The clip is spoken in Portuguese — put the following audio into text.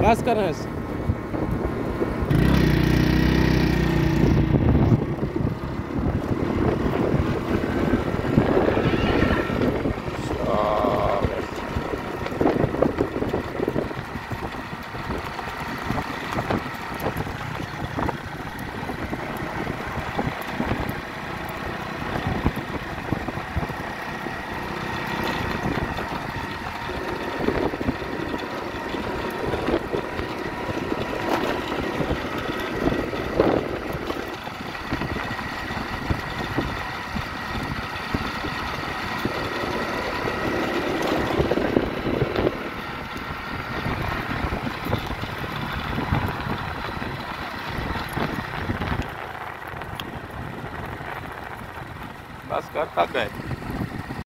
क्लास कर रहे हैं Mascarenhas. Lascar tá bem.